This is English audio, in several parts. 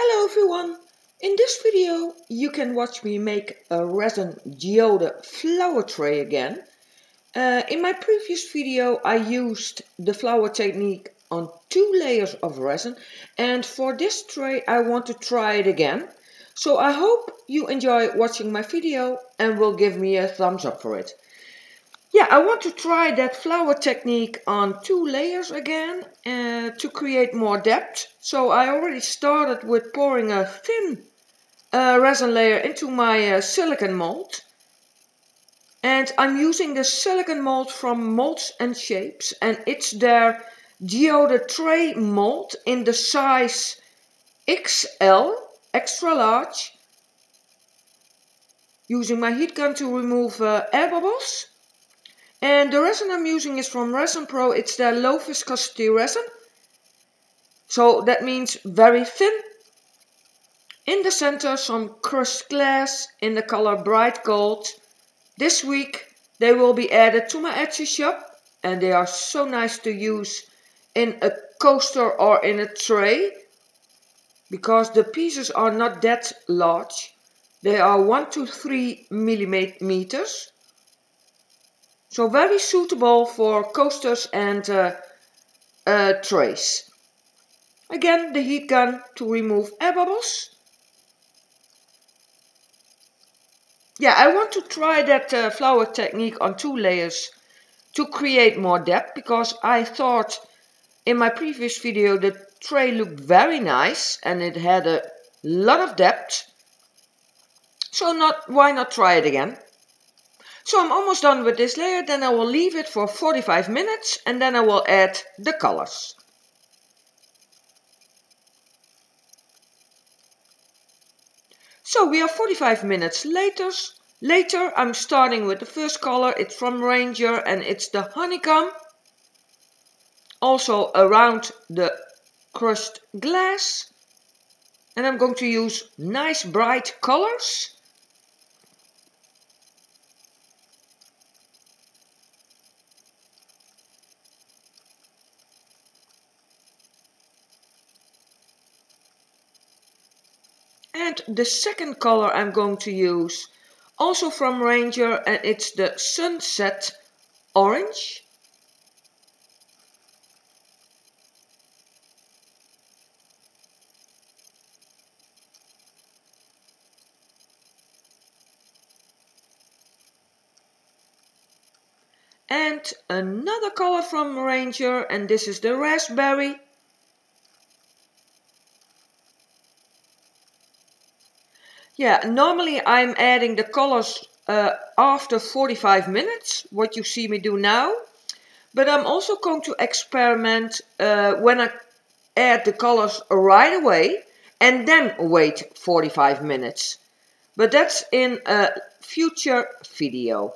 Hello everyone! In this video you can watch me make a resin geode flower tray again. Uh, in my previous video I used the flower technique on two layers of resin and for this tray I want to try it again. So I hope you enjoy watching my video and will give me a thumbs up for it. Yeah, I want to try that flower technique on two layers again uh, to create more depth. So I already started with pouring a thin uh, resin layer into my uh, silicon mold. And I'm using the silicon mold from Molds and Shapes and it's their geode tray mold in the size XL, extra large. Using my heat gun to remove uh, air bubbles. And the resin I'm using is from Resin Pro. It's their low viscosity resin. So that means very thin. In the center some crushed glass in the color bright gold. This week they will be added to my Etsy shop. And they are so nice to use in a coaster or in a tray. Because the pieces are not that large. They are 1 to 3 millimeters. So very suitable for coasters and uh, uh, trays. Again, the heat gun to remove air bubbles. Yeah, I want to try that uh, flower technique on two layers to create more depth because I thought in my previous video the tray looked very nice and it had a lot of depth. So not why not try it again? So I'm almost done with this layer, then I will leave it for 45 minutes and then I will add the colors. So we are 45 minutes later. Later I'm starting with the first color, it's from Ranger and it's the honeycomb. Also around the crushed glass. And I'm going to use nice bright colors. The second color I'm going to use, also from Ranger, and it's the Sunset Orange. And another color from Ranger, and this is the Raspberry. Yeah, normally I'm adding the colors uh, after 45 minutes, what you see me do now. But I'm also going to experiment uh, when I add the colors right away and then wait 45 minutes. But that's in a future video.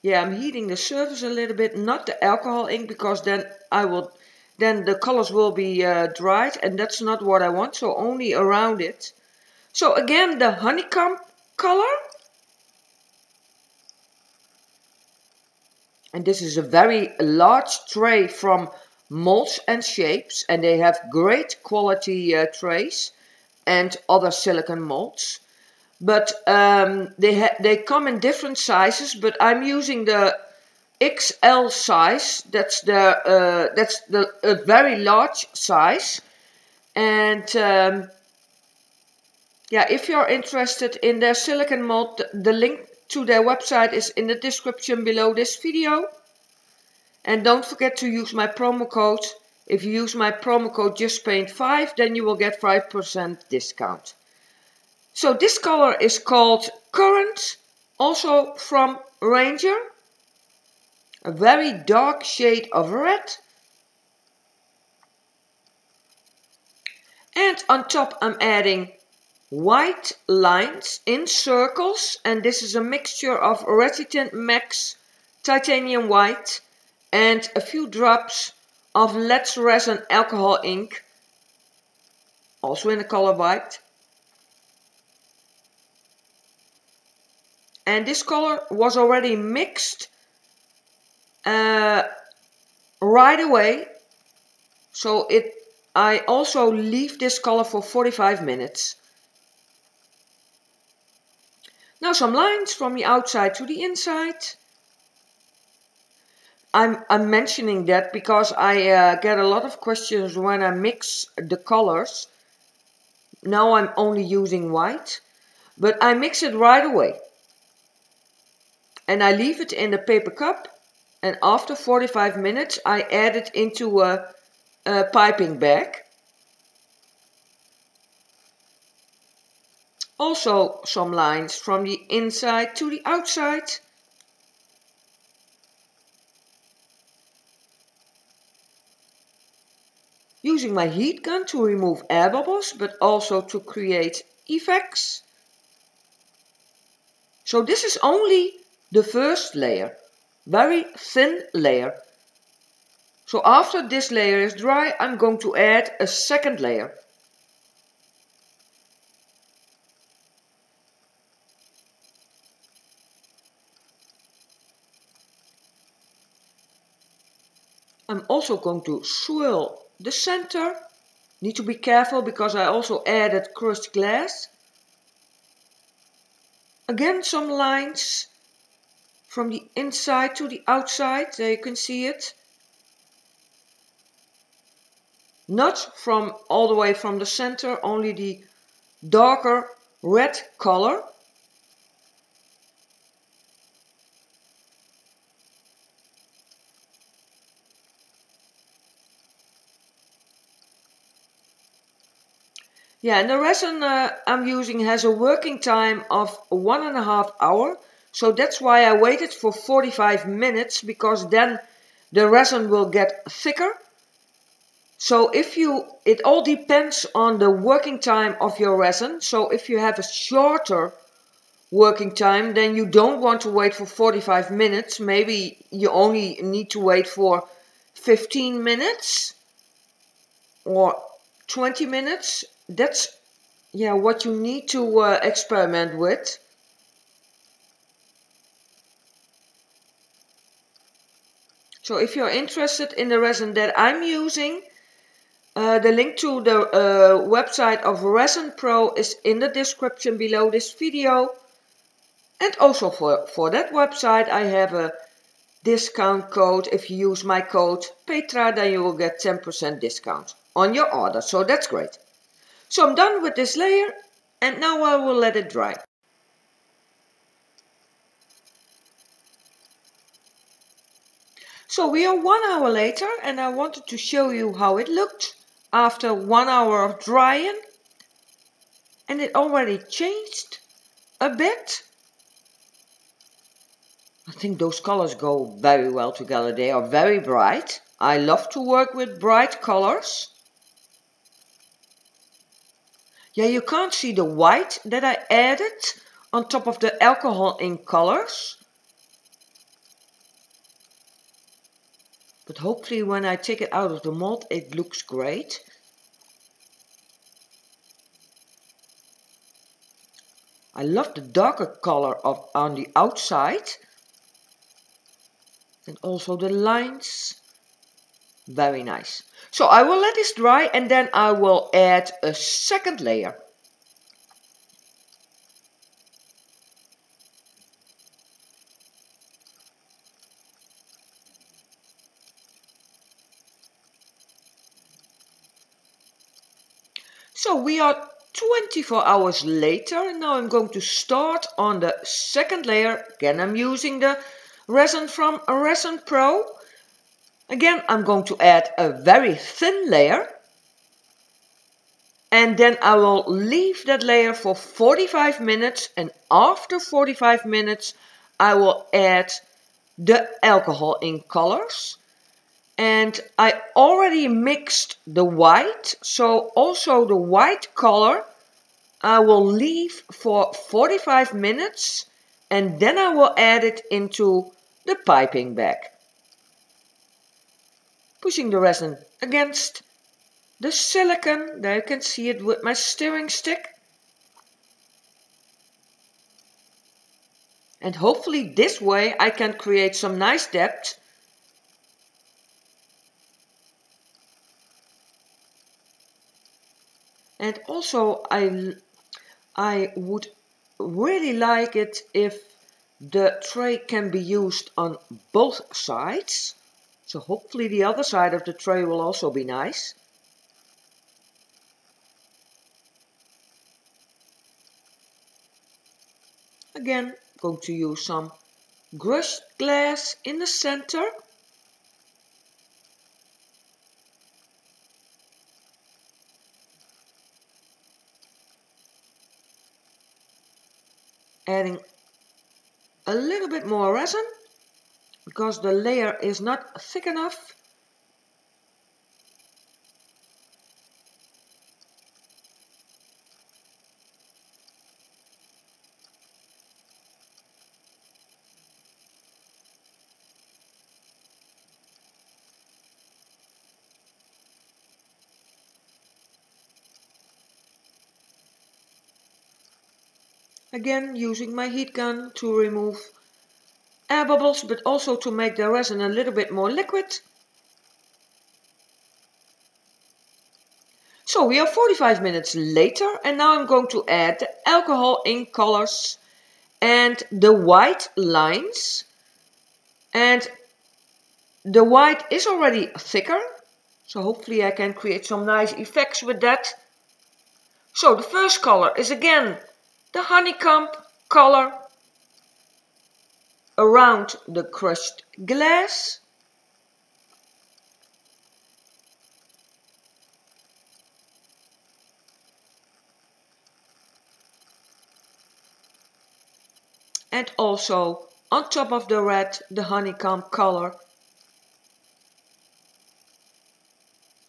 Yeah, I'm heating the surface a little bit, not the alcohol ink, because then I will then the colors will be uh, dried and that's not what I want so only around it. So again the honeycomb color. And this is a very large tray from molds and shapes and they have great quality uh, trays and other silicon molds. But um, they they come in different sizes but I'm using the XL size. That's the uh, that's the a very large size, and um, yeah, if you're interested in their silicon mold, the link to their website is in the description below this video. And don't forget to use my promo code. If you use my promo code JustPaint5, then you will get 5% discount. So this color is called Currant, also from Ranger a very dark shade of red. And on top I'm adding white lines in circles and this is a mixture of Resitint Max titanium white and a few drops of Let's Resin alcohol ink also in the color white and this color was already mixed uh, right away. So it I also leave this color for 45 minutes. Now some lines from the outside to the inside. I'm, I'm mentioning that because I uh, get a lot of questions when I mix the colors. Now I'm only using white, but I mix it right away. And I leave it in the paper cup and after 45 minutes I add it into a, a piping bag. Also some lines from the inside to the outside. using my heat gun to remove air bubbles but also to create effects. So this is only the first layer, very thin layer. So after this layer is dry I'm going to add a second layer. I'm also going to swirl the center. Need to be careful because I also added crushed glass. Again some lines from the inside to the outside, there you can see it. Not from all the way from the center, only the darker red color. Yeah, and the resin uh, I'm using has a working time of one and a half hour. So that's why I waited for 45 minutes because then the resin will get thicker. So if you, it all depends on the working time of your resin. So if you have a shorter working time, then you don't want to wait for 45 minutes. Maybe you only need to wait for 15 minutes or 20 minutes that's yeah what you need to uh, experiment with. So if you're interested in the resin that I'm using, uh, the link to the uh, website of Resin Pro is in the description below this video. And also for, for that website I have a discount code. If you use my code Petra then you will get 10% discount on your order. So that's great. So I'm done with this layer and now I will let it dry. So we are one hour later and I wanted to show you how it looked after one hour of drying. And it already changed a bit. I think those colors go very well together. They are very bright. I love to work with bright colors. Yeah, you can't see the white that I added on top of the alcohol ink colors. But hopefully when I take it out of the mold it looks great. I love the darker color of on the outside. And also the lines. Very nice. So I will let this dry and then I will add a second layer. So we are 24 hours later. And now I'm going to start on the second layer. Again, I'm using the resin from Resin Pro. Again, I'm going to add a very thin layer. And then I will leave that layer for 45 minutes. And after 45 minutes, I will add the alcohol in colors. And I already mixed the white. So also the white color I will leave for 45 minutes. And then I will add it into the piping bag pushing the resin against the silicon. There you can see it with my stirring stick. And hopefully this way I can create some nice depth. And also I, I would really like it if the tray can be used on both sides. So hopefully the other side of the tray will also be nice. Again, going to use some crushed glass in the center. Adding a little bit more resin because the layer is not thick enough Again using my heat gun to remove air bubbles but also to make the resin a little bit more liquid. So we are 45 minutes later and now I'm going to add the alcohol ink colors and the white lines and the white is already thicker so hopefully I can create some nice effects with that. So the first color is again the honeycomb color around the crushed glass. And also on top of the red, the honeycomb color.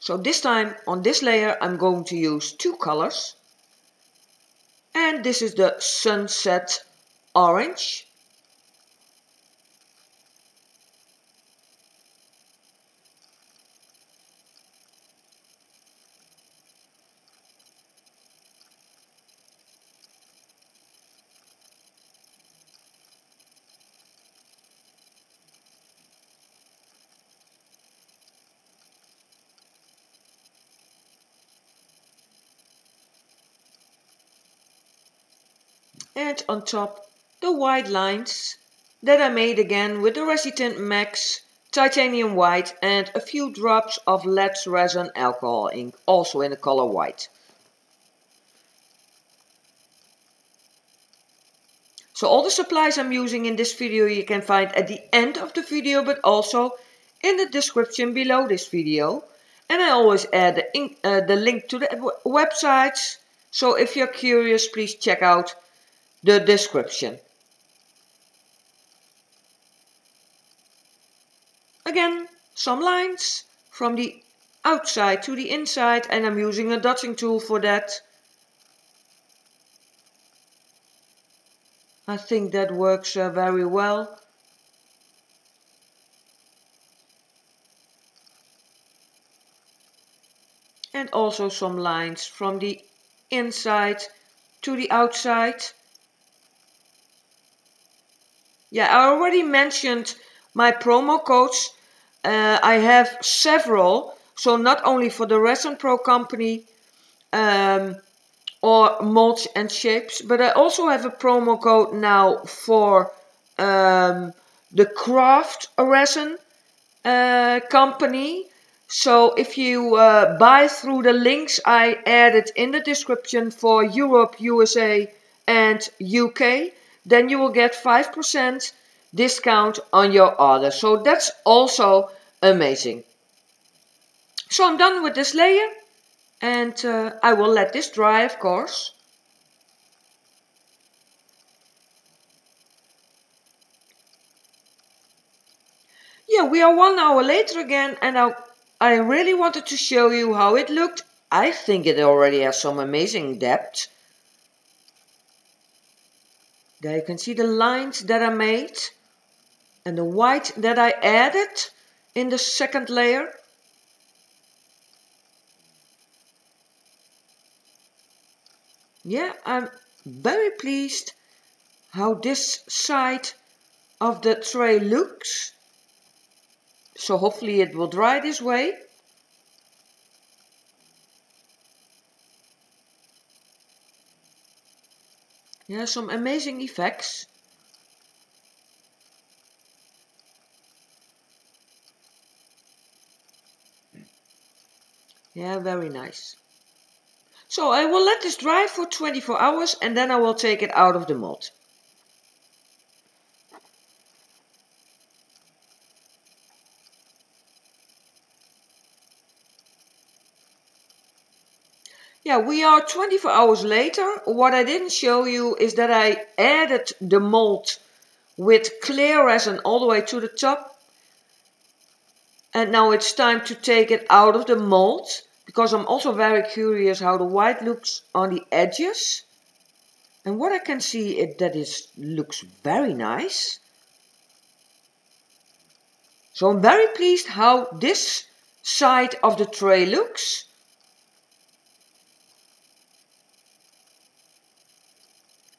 So this time on this layer I'm going to use two colors this is the sunset orange and on top the white lines that I made again with the Resitint Max titanium white and a few drops of Let's Resin alcohol ink also in the color white. So all the supplies I'm using in this video you can find at the end of the video but also in the description below this video. And I always add the, ink, uh, the link to the websites. So if you're curious please check out the description. Again, some lines from the outside to the inside and I'm using a dotting tool for that. I think that works uh, very well. And also some lines from the inside to the outside. Yeah, I already mentioned my promo codes. Uh, I have several, so not only for the Resin Pro company um, or molds and shapes, but I also have a promo code now for um, the Craft Resin uh, company. So if you uh, buy through the links I added in the description for Europe, USA and UK, then you will get 5% discount on your order. So that's also amazing. So I'm done with this layer and uh, I will let this dry of course. Yeah, we are one hour later again and I, I really wanted to show you how it looked. I think it already has some amazing depth. There you can see the lines that I made and the white that I added in the second layer. Yeah, I'm very pleased how this side of the tray looks. So hopefully it will dry this way. Yeah, some amazing effects. Yeah, very nice. So I will let this dry for 24 hours and then I will take it out of the mold. Yeah, we are 24 hours later. What I didn't show you is that I added the mold with clear resin all the way to the top. And now it's time to take it out of the mold because I'm also very curious how the white looks on the edges. And what I can see is that it looks very nice. So I'm very pleased how this side of the tray looks.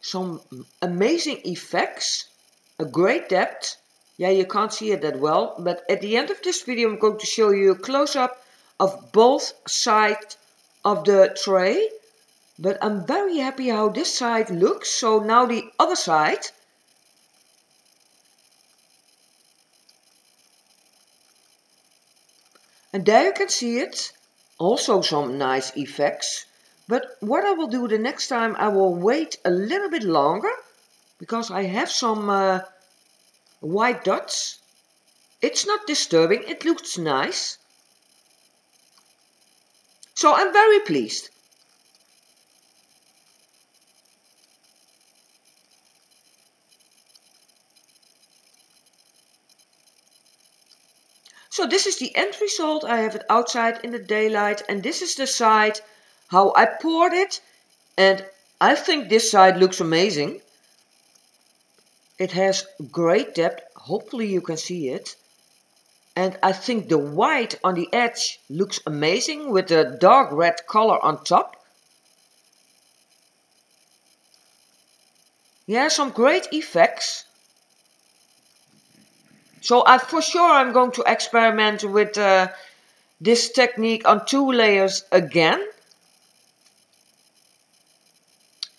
Some amazing effects, a great depth. Yeah, you can't see it that well, but at the end of this video I'm going to show you a close-up of both sides of the tray. But I'm very happy how this side looks, so now the other side. And there you can see it, also some nice effects. But what I will do the next time, I will wait a little bit longer because I have some uh, white dots. It's not disturbing, it looks nice. So I'm very pleased. So this is the end result. I have it outside in the daylight and this is the side how I poured it and I think this side looks amazing. It has great depth, hopefully you can see it. And I think the white on the edge looks amazing with the dark red color on top. Yeah, some great effects. So I for sure I'm going to experiment with uh, this technique on two layers again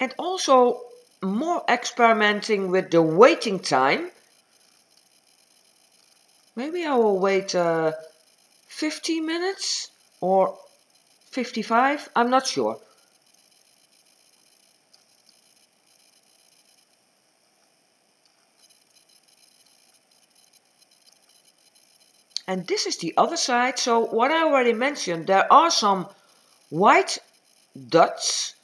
and also more experimenting with the waiting time. Maybe I will wait uh, 50 minutes or 55, I'm not sure. And this is the other side. So what I already mentioned, there are some white dots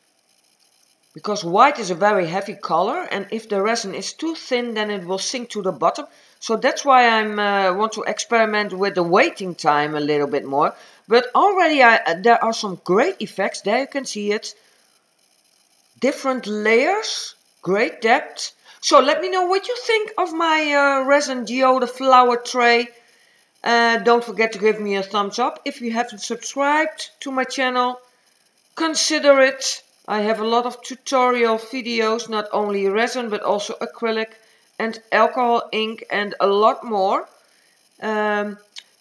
because white is a very heavy color and if the resin is too thin then it will sink to the bottom. So that's why I uh, want to experiment with the waiting time a little bit more. But already I, uh, there are some great effects. There you can see it. Different layers great depth. So let me know what you think of my uh, resin geode flower tray. Uh, don't forget to give me a thumbs up. If you haven't subscribed to my channel consider it I have a lot of tutorial videos, not only resin but also acrylic and alcohol ink and a lot more. Um,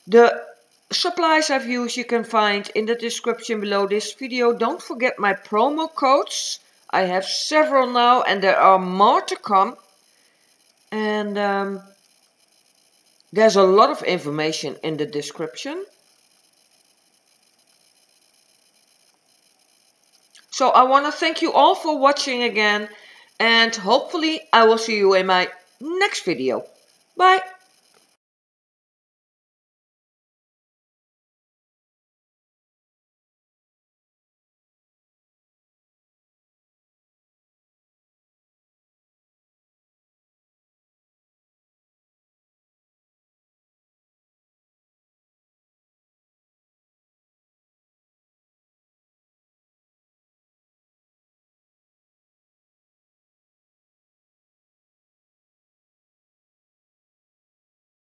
the supplies I've used you can find in the description below this video. Don't forget my promo codes. I have several now and there are more to come. And um, there's a lot of information in the description. So I want to thank you all for watching again and hopefully I will see you in my next video. Bye!